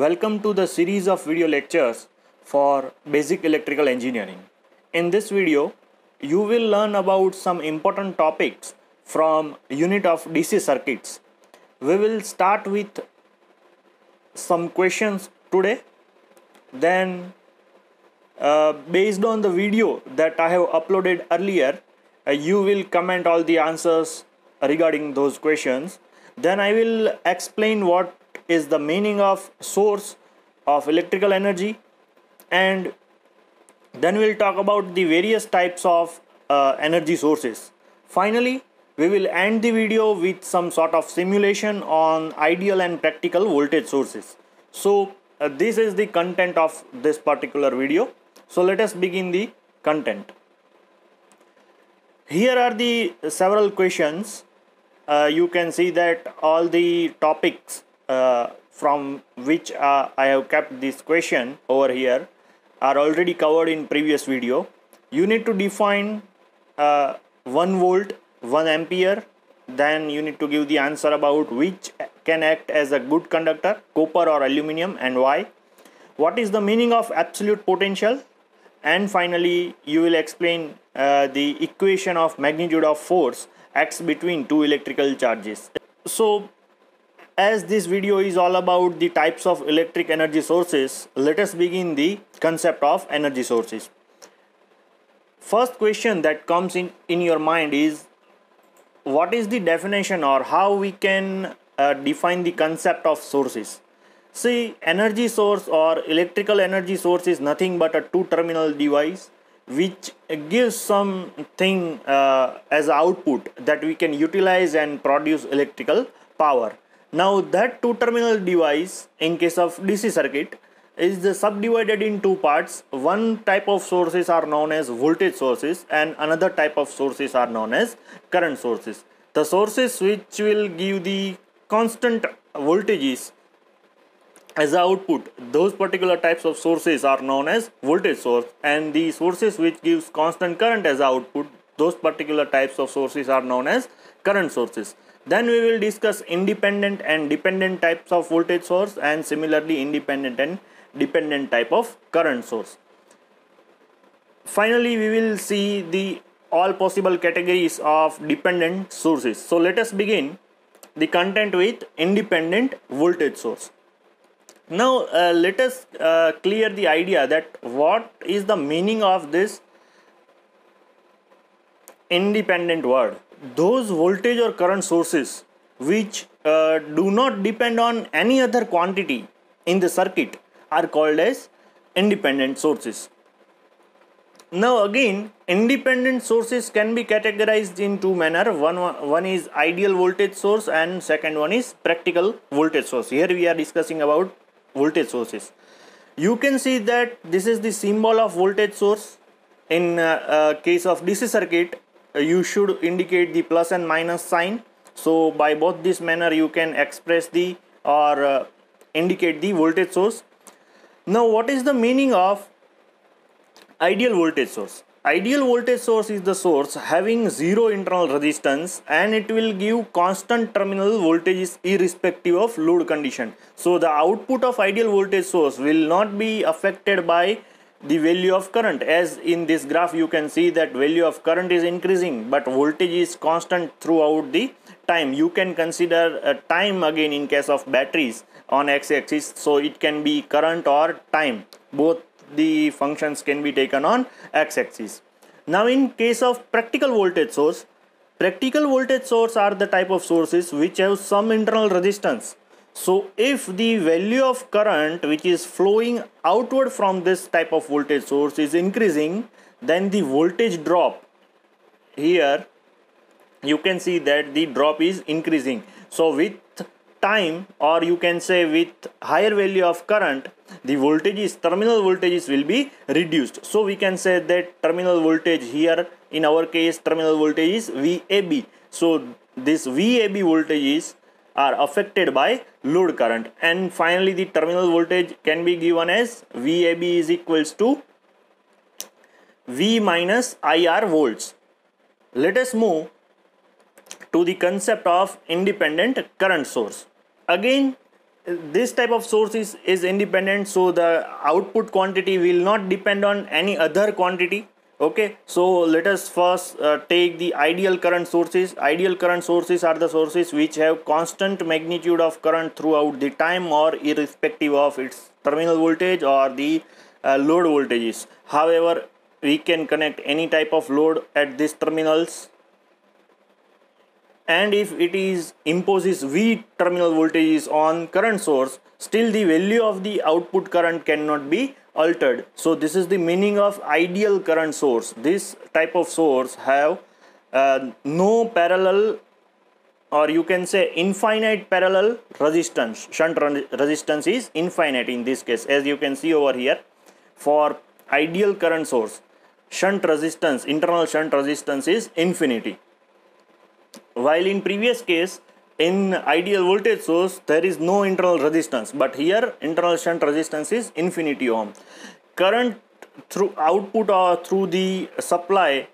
Welcome to the series of video lectures for basic electrical engineering. In this video, you will learn about some important topics from unit of DC circuits. We will start with some questions today. Then uh, based on the video that I have uploaded earlier, uh, you will comment all the answers regarding those questions. Then I will explain what is the meaning of source of electrical energy and then we'll talk about the various types of uh, energy sources. Finally, we will end the video with some sort of simulation on ideal and practical voltage sources. So uh, this is the content of this particular video. So let us begin the content. Here are the several questions. Uh, you can see that all the topics uh, from which uh, I have kept this question over here are already covered in previous video. You need to define uh, 1 volt, 1 ampere, then you need to give the answer about which can act as a good conductor, copper or aluminum and why. What is the meaning of absolute potential? And finally, you will explain uh, the equation of magnitude of force acts between two electrical charges. So as this video is all about the types of electric energy sources, let us begin the concept of energy sources. First question that comes in, in your mind is what is the definition or how we can uh, define the concept of sources? See, energy source or electrical energy source is nothing but a two terminal device which gives something uh, as output that we can utilize and produce electrical power now that two terminal device in case of DC circuit is subdivided in two parts. One type of sources are known as voltage sources and another type of sources are known as current sources. The sources which will give the constant voltages as output those particular types of sources are known as voltage source and the sources which gives constant current as output those particular types of sources are known as current sources then we will discuss independent and dependent types of voltage source and similarly independent and dependent type of current source. Finally, we will see the all possible categories of dependent sources. So let us begin the content with independent voltage source. Now uh, let us uh, clear the idea that what is the meaning of this independent word those voltage or current sources which uh, do not depend on any other quantity in the circuit are called as independent sources. Now again independent sources can be categorized in two manner. One one is ideal voltage source and second one is practical voltage source. Here we are discussing about voltage sources. You can see that this is the symbol of voltage source in uh, uh, case of DC circuit you should indicate the plus and minus sign. So by both this manner you can express the or uh, indicate the voltage source. Now what is the meaning of ideal voltage source? Ideal voltage source is the source having zero internal resistance and it will give constant terminal voltages irrespective of load condition. So the output of ideal voltage source will not be affected by the value of current. As in this graph you can see that value of current is increasing but voltage is constant throughout the time. You can consider a time again in case of batteries on x-axis so it can be current or time. Both the functions can be taken on x-axis now in case of practical voltage source practical voltage source are the type of sources which have some internal resistance so if the value of current which is flowing outward from this type of voltage source is increasing, then the voltage drop here you can see that the drop is increasing. So with time or you can say with higher value of current the voltages terminal voltages will be reduced so we can say that terminal voltage here in our case terminal voltage is VAB so this VAB voltage is are affected by load current and finally the terminal voltage can be given as VAB is equals to V minus IR volts. Let us move to the concept of independent current source. Again this type of source is, is independent so the output quantity will not depend on any other quantity okay so let us first uh, take the ideal current sources. Ideal current sources are the sources which have constant magnitude of current throughout the time or irrespective of its terminal voltage or the uh, load voltages. However we can connect any type of load at these terminals. And if it is imposes V terminal voltages on current source still the value of the output current cannot be altered. So this is the meaning of ideal current source. This type of source have uh, no parallel or you can say infinite parallel resistance. Shunt resistance is infinite in this case as you can see over here for ideal current source. Shunt resistance internal shunt resistance is infinity. While in previous case in ideal voltage source there is no internal resistance. But here internal shunt resistance is infinity ohm. Current through output or through the supply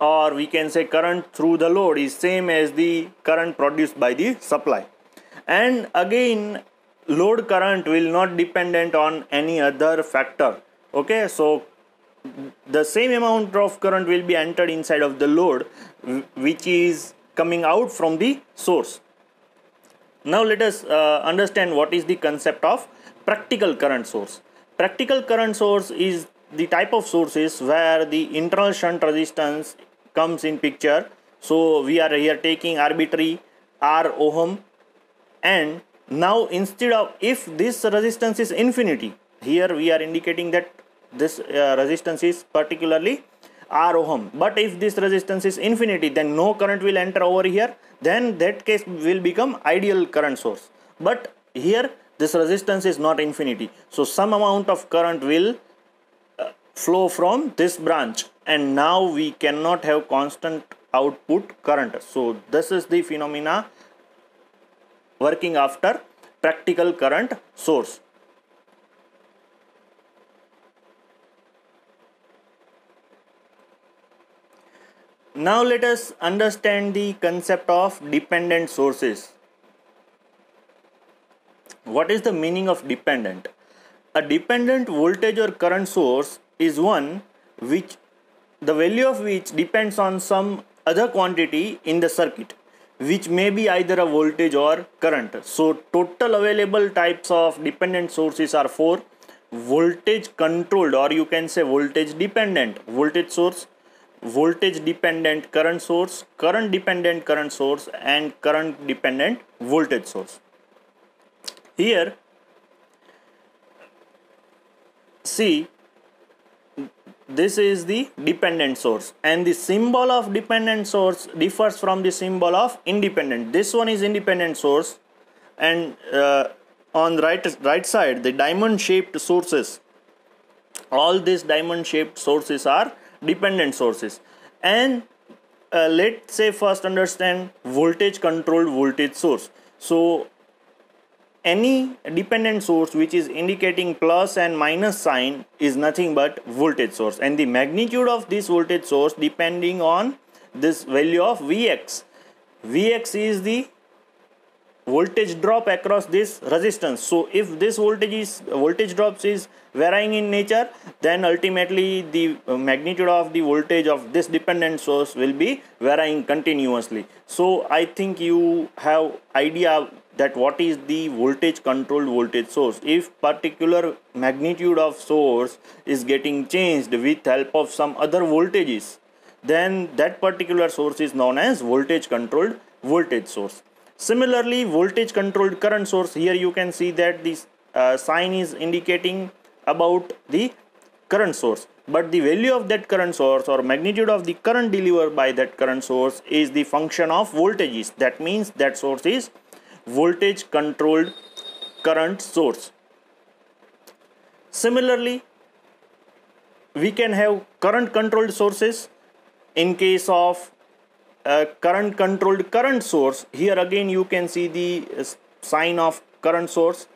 or we can say current through the load is same as the current produced by the supply. And again load current will not dependent on any other factor. Okay so the same amount of current will be entered inside of the load which is coming out from the source. Now let us uh, understand what is the concept of practical current source. Practical current source is the type of sources where the internal shunt resistance comes in picture. So we are here taking arbitrary R ohm and now instead of if this resistance is infinity here we are indicating that this uh, resistance is particularly r ohm. But if this resistance is infinity then no current will enter over here. Then that case will become ideal current source. But here this resistance is not infinity. So some amount of current will uh, flow from this branch. And now we cannot have constant output current. So this is the phenomena working after practical current source Now let us understand the concept of dependent sources. What is the meaning of dependent? A dependent voltage or current source is one which the value of which depends on some other quantity in the circuit which may be either a voltage or current. So total available types of dependent sources are four voltage controlled or you can say voltage dependent voltage source voltage dependent current source, current dependent current source and current dependent voltage source. Here see this is the dependent source and the symbol of dependent source differs from the symbol of independent. This one is independent source and uh, on the right, right side the diamond shaped sources all these diamond shaped sources are dependent sources. And uh, let's say first understand voltage controlled voltage source. So any dependent source which is indicating plus and minus sign is nothing but voltage source. And the magnitude of this voltage source depending on this value of vx. Vx is the voltage drop across this resistance. So if this voltage is voltage drops is varying in nature then ultimately the uh, magnitude of the voltage of this dependent source will be varying continuously. So i think you have idea that what is the voltage controlled voltage source. If particular magnitude of source is getting changed with help of some other voltages then that particular source is known as voltage controlled voltage source Similarly, voltage controlled current source, here you can see that this uh, sign is indicating about the current source. But the value of that current source or magnitude of the current delivered by that current source is the function of voltages. That means that source is voltage controlled current source. Similarly, we can have current controlled sources in case of a current controlled current source. Here again you can see the uh, sign of current source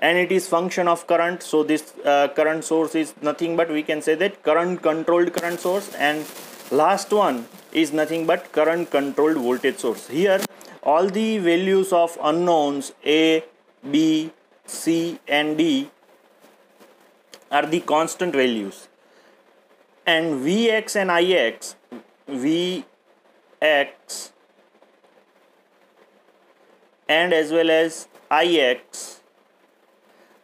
and it is function of current. So this uh, current source is nothing but we can say that current controlled current source and last one is nothing but current controlled voltage source. Here all the values of unknowns a B, C and D are the constant values. And Vx and Ix Vx and as well as Ix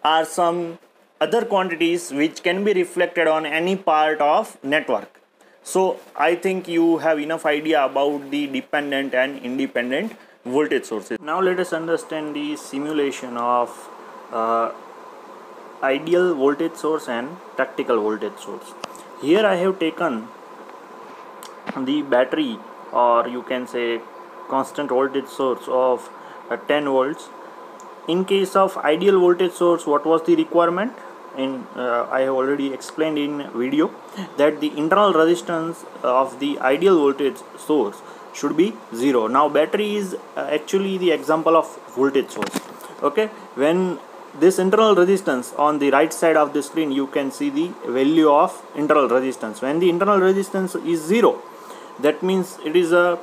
are some other quantities which can be reflected on any part of network so I think you have enough idea about the dependent and independent voltage sources. Now let us understand the simulation of uh, ideal voltage source and practical voltage source. Here I have taken the battery or you can say constant voltage source of uh, 10 volts. In case of ideal voltage source what was the requirement? in uh, I have already explained in video that the internal resistance of the ideal voltage source should be zero now battery is uh, actually the example of voltage source okay when this internal resistance on the right side of the screen you can see the value of internal resistance when the internal resistance is zero that means it is a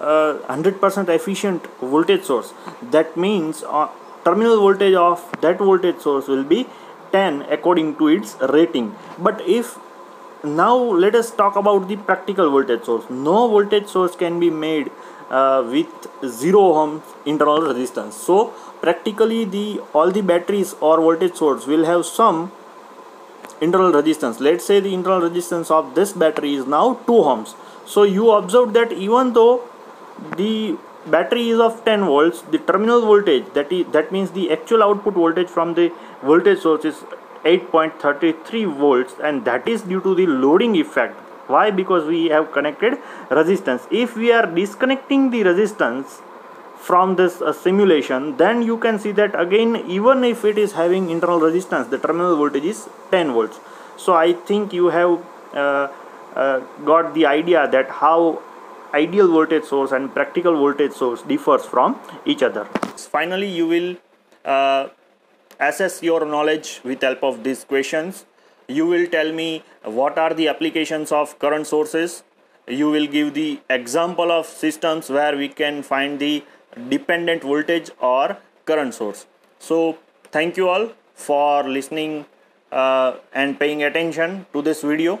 100% efficient voltage source. That means uh, terminal voltage of that voltage source will be 10 according to its rating. But if now let us talk about the practical voltage source. No voltage source can be made uh, with 0 ohm internal resistance. So practically the all the batteries or voltage source will have some internal resistance. Let's say the internal resistance of this battery is now 2 ohms so you observe that even though the battery is of 10 volts the terminal voltage that is that means the actual output voltage from the voltage source is 8.33 volts and that is due to the loading effect. Why? Because we have connected resistance. If we are disconnecting the resistance from this uh, simulation then you can see that again even if it is having internal resistance the terminal voltage is 10 volts. So i think you have uh, uh, got the idea that how ideal voltage source and practical voltage source differs from each other. Finally you will uh, assess your knowledge with help of these questions. You will tell me what are the applications of current sources. You will give the example of systems where we can find the dependent voltage or current source. So thank you all for listening uh, and paying attention to this video